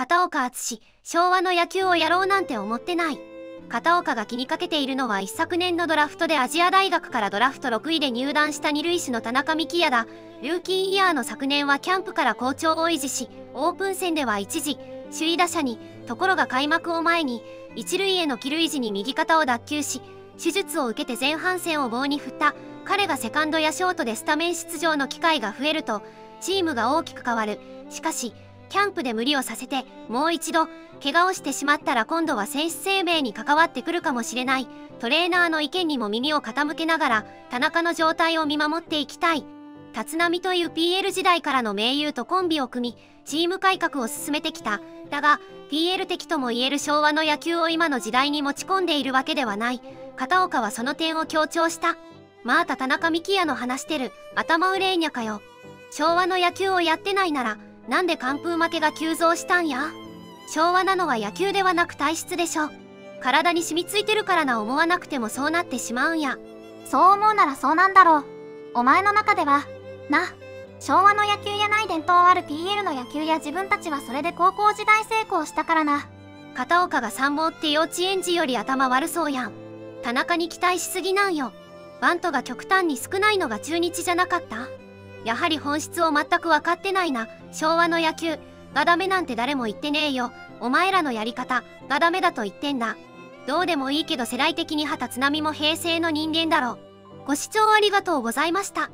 片岡敦昭和の野球をやろうなんて思ってない。片岡が気にかけているのは一昨年のドラフトでアジア大学からドラフト6位で入団した二塁手の田中幹也だ。ルーキーイヤーの昨年はキャンプから好調を維持しオープン戦では一時首位打者にところが開幕を前に一塁への帰塁時に右肩を脱臼し手術を受けて前半戦を棒に振った。彼がセカンドやショートでスタメン出場の機会が増えるとチームが大きく変わる。しかしキャンプで無理をさせてもう一度怪我をしてしまったら今度は選手生命に関わってくるかもしれないトレーナーの意見にも耳を傾けながら田中の状態を見守っていきたい。立浪という PL 時代からの盟友とコンビを組みチーム改革を進めてきた。だが PL 的とも言える昭和の野球を今の時代に持ち込んでいるわけではない。片岡はその点を強調した。また田中幹也の話してる。頭うれいにゃかよ。昭和の野球をやってないならなんで完封負けが急増したんや？昭和なのは野球ではなく体質でしょ。体に染みついてるからな思わなくてもそうなってしまうんや。そう思うならそうなんだろう。お前の中ではな昭和の野球やない伝統ある PL の野球や自分たちはそれで高校時代成功したからな。片岡が参謀って幼稚園児より頭悪そうやん。田中に期待しすぎなんよ。バントが極端に少ないのが中日じゃなかった？やはり本質を全く分かってないな。昭和の野球。がダメなんて誰も言ってねえよ。お前らのやり方。がダメだと言ってんだ。どうでもいいけど世代的に畑津波も平成の人間だろご視聴ありがとうございました。